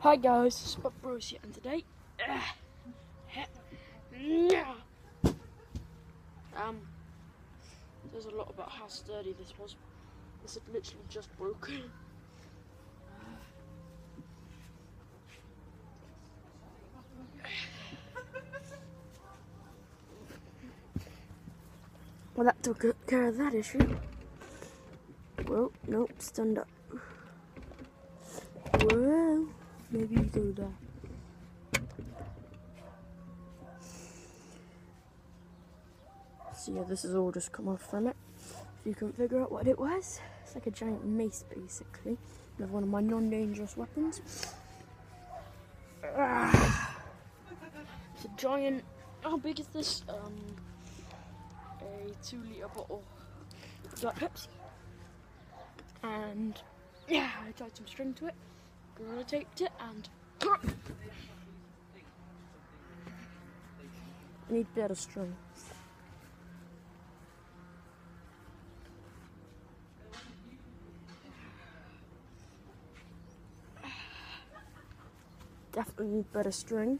Hi guys, this is Bob Bruce here, and today, um, there's a lot about how sturdy this was. This had literally just broken. Well, that took care of that issue. Well, nope, stand up. Well, maybe do that. So yeah, this has all just come off from it. If you can figure out what it was, it's like a giant mace basically. Another one of my non-dangerous weapons. It's a giant. How big is this? Um, a two-liter bottle of Pepsi. And yeah, I tied some string to it, gorilla taped it, and I need better string. Definitely need better string.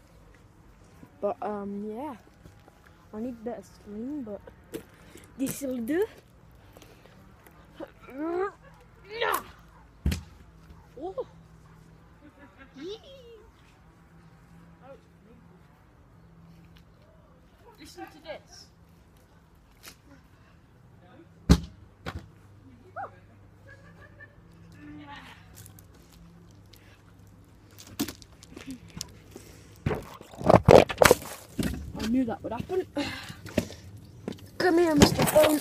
But um yeah. I need better string, but this'll do. Oh. Listen to this. I knew that would happen. Come here, Mr. Phone.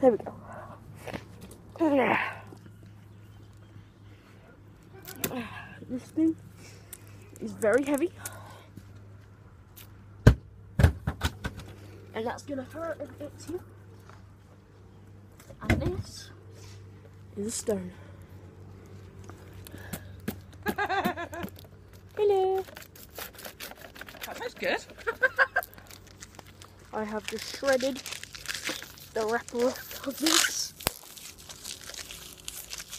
There we go. This thing is very heavy. And that's gonna hurt if it hits you. And this is a stone. Hello. That's good. I have just shredded the wrapper of this.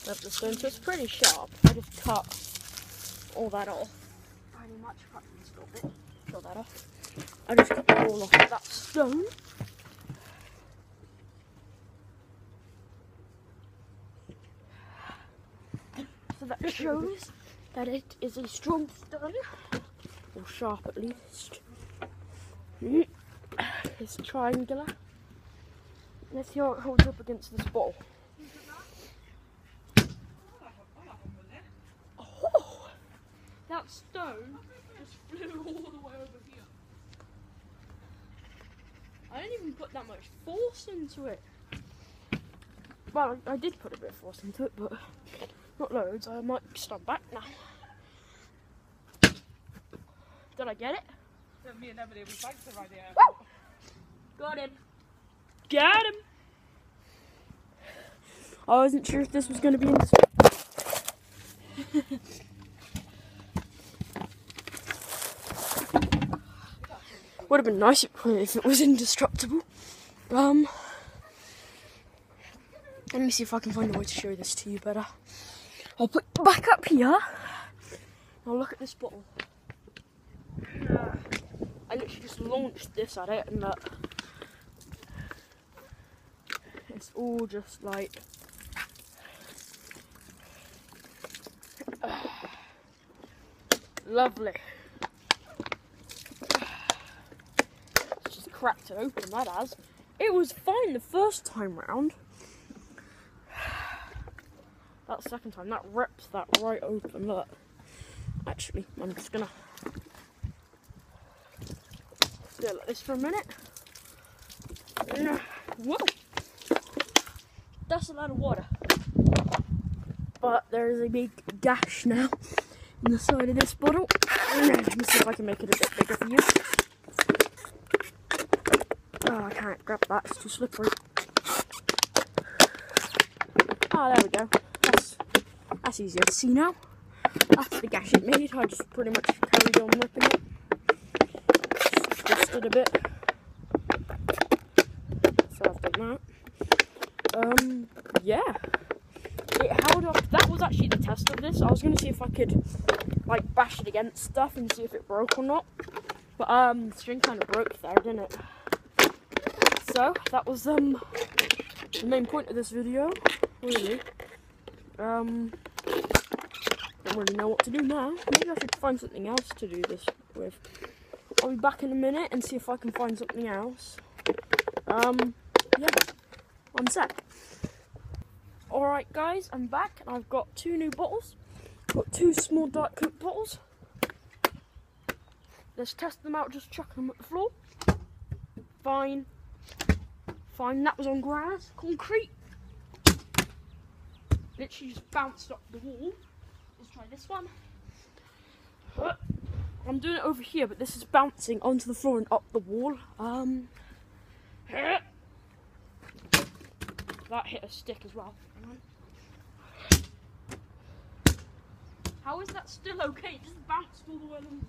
Of the stone, so it's pretty sharp. I just cut all that off. Off. I just cut all off of that stone. So that shows that it is a strong stone. Or sharp at least. It's triangular. Let's see how it holds up against this bottle. Oh, that stone flew all the way over here. I didn't even put that much force into it. Well, I, I did put a bit of force into it, but not loads. I might stand back now. Did I get it? Me and Emily, we banked it right here. Woo! Got him. Got him. I wasn't sure if this was going to be in Would have been nice if it was indestructible. Um, let me see if I can find a way to show this to you better. I'll put back up here. Now look at this bottle. I literally just launched this at it and it's all just like lovely. It's just cracked it open, that has. It was fine the first time round. That second time, that rips that right open, look. Actually, I'm just gonna do it like this for a minute. Whoa! That's a lot of water. But there is a big gash now in the side of this bottle. Let me see if I can make it a bit bigger for you. Can't grab that, it's too slippery. Oh, there we go. That's, that's easier to see now. That's the gash it made. I just pretty much carried on ripping it. adjusted a bit. So I've done that. Um, yeah. It held up. That was actually the test of this. I was going to see if I could, like, bash it against stuff and see if it broke or not. But, um, the string kind of broke there, didn't it? So, that was, um, the main point of this video, really. Um, don't really know what to do now. Maybe I should find something else to do this with. I'll be back in a minute and see if I can find something else. Um, yeah, one sec. Alright guys, I'm back and I've got two new bottles. Got two small Diet Coke bottles. Let's test them out, just chuck them at the floor. Fine. Fine, that was on grass, concrete. Literally just bounced up the wall. Let's try this one. I'm doing it over here, but this is bouncing onto the floor and up the wall. Um, that hit a stick as well. How is that still okay? It just bounced all the way along.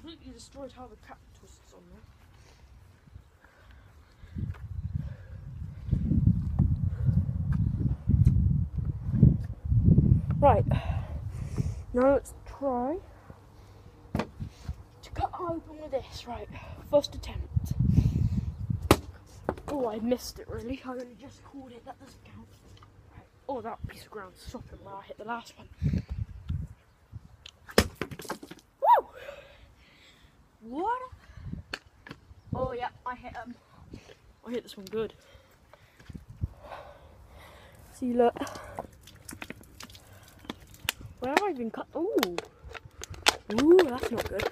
Completely destroyed how the cap twists on there. Right. Now let's try to cut open with this. Right. First attempt. Oh, I missed it really. I only just caught it. That doesn't count. Right. Oh, that piece of ground sopping where I hit the last one. Woo! What? Oh, yeah, I hit um, I hit this one good. See, look. Where have I been cut? Ooh. Ooh, that's not good.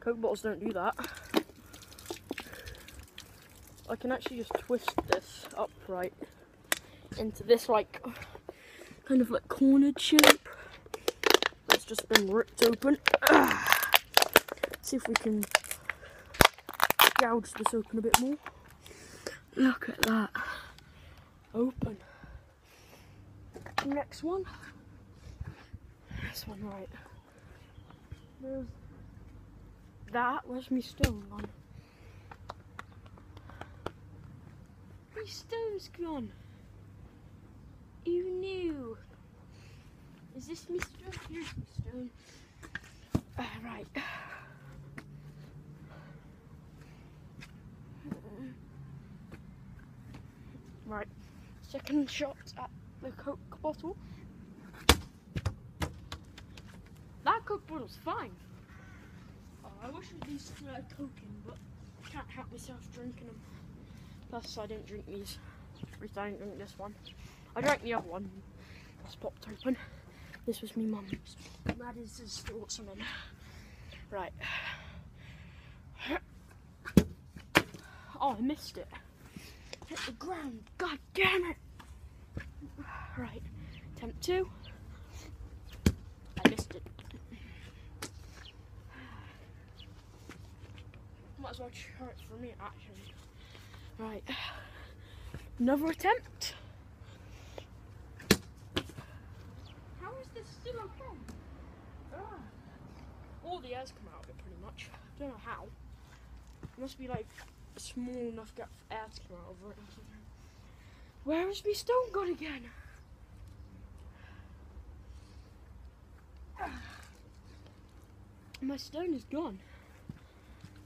Coke bottles don't do that. I can actually just twist this upright into this like kind of like cornered shape. That's just been ripped open. See if we can gouge this open a bit more. Look at that. Open. Next one. This one right. There's that. Where's my stone gone? My stone's gone. You knew. Is this my stone? Here's my stone. Uh. Right. Second shot at the Coke bottle. That Coke bottle's fine. Oh, I wish these still had Coke in, but I can't help myself drinking them. Plus, I didn't drink these. At least I didn't drink this one. I drank the other one. It's popped open. This was me mum's. Maddie's has still got some in. Right. Oh, I missed it. Hit the ground. God damn it. Right. Attempt two. I missed it. Might as well try it for me, actually. Right. Another attempt. How is this still okay? Ah. All the air's come out of it pretty much. I don't know how. It must be like a small enough gap for air to come out of it or something. Where has my stone gone again? My stone is gone.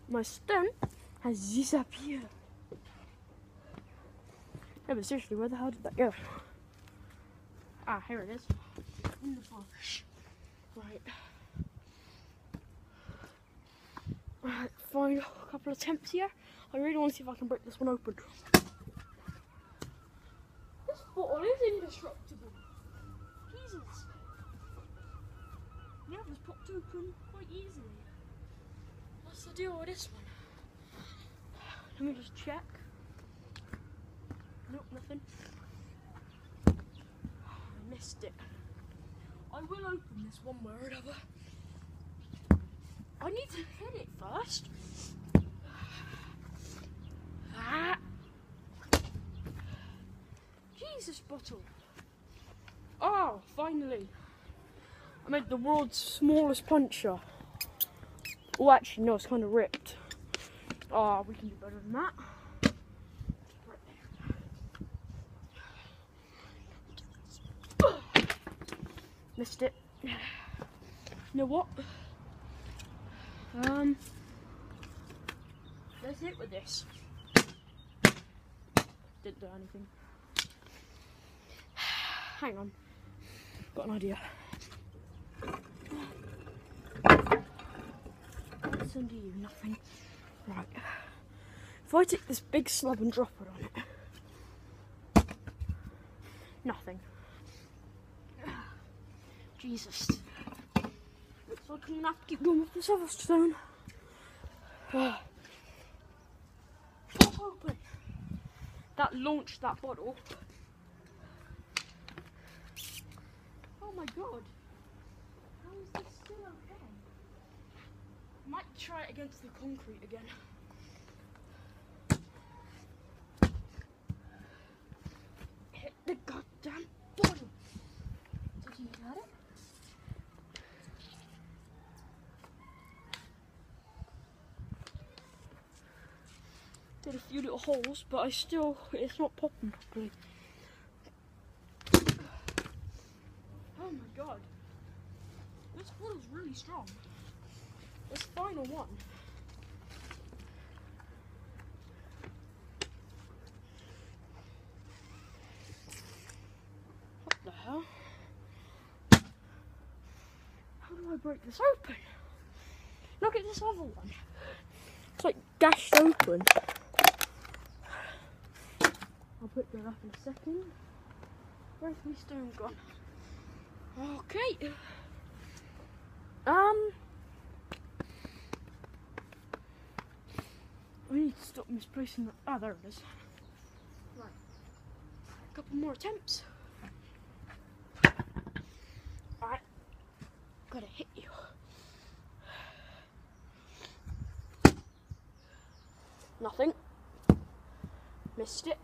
My stone has disappeared. Yeah, but seriously, where the hell did that go? Ah, here it is. In the. Right. Right, final couple of attempts here. I really want to see if I can break this one open. Bottle is indestructible. Jesus. Yeah, it was popped open quite easily. What's the deal with this one? Let me just check. Nope, nothing. I missed it. I will open this one way or another. I need to hit it first. Ah. Jesus bottle. Oh, finally. I made the world's smallest puncher. Oh, actually, no, it's kind of ripped. Oh, we can do better than that. Missed it. You know what? Um, let's hit with this. Didn't do anything. Hang on. Got an idea. What's under you? Nothing. Right. If I take this big slab and drop it on it. Nothing. Jesus. So I'm gonna have to keep going with this other stone. Open. That launched that bottle. Oh my god. How is this still okay? Might try it against the concrete again. Hit the goddamn bottle. Did you it? Did a few little holes, but I still, it's not popping properly. Oh my god. This bottle's really strong. This final one. What the hell? How do I break this open? Look at this other one. It's like gashed open. I'll put that up in a second. Where's my stone gone? Okay. Um. We need to stop misplacing the. Ah, there it is. Right. A couple more attempts. Alright. Gotta hit you. Nothing. Missed it.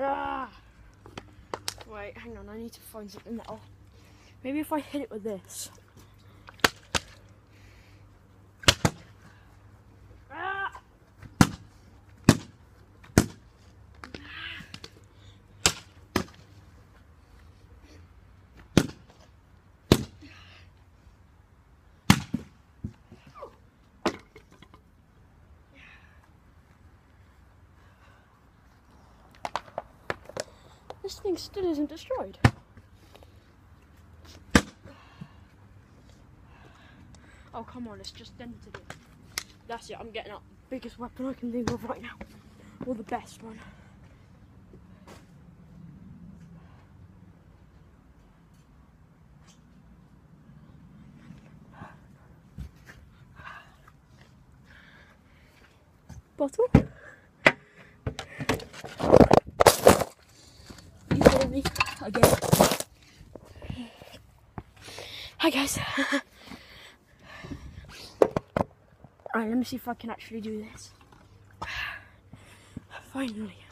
Ah. Wait, hang on, I need to find something that'll. Maybe if I hit it with this. Ah. This thing still isn't destroyed. Oh, come on, it's just dented it. That's it, I'm getting out the biggest weapon I can think of right now. Or the best one. Bottle? You kidding me? Again. Hi guys. Alright, let me see if I can actually do this. Finally.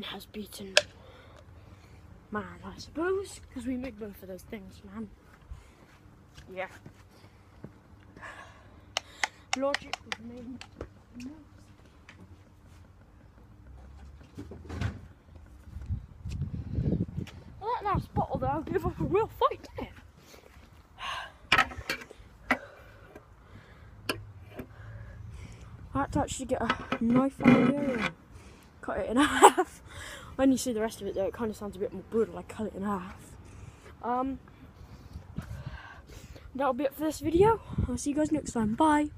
Man has beaten man, I suppose, because we make both of those things, man. Yeah. Logic was made. Well, that last bottle though, I'll give up a real fight, didn't it? I had to actually get a knife out of here and cut it in half. When you see the rest of it though, it kind of sounds a bit more brutal, I cut it in half. Um, that'll be it for this video. I'll see you guys next time. Bye.